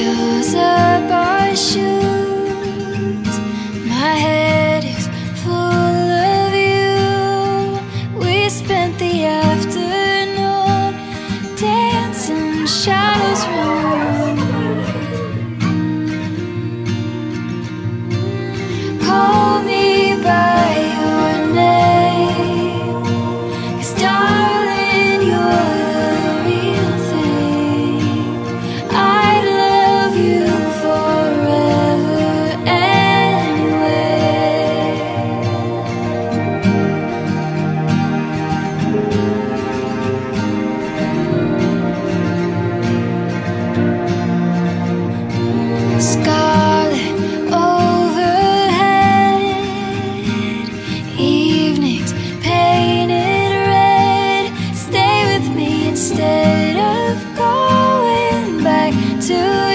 feels about you to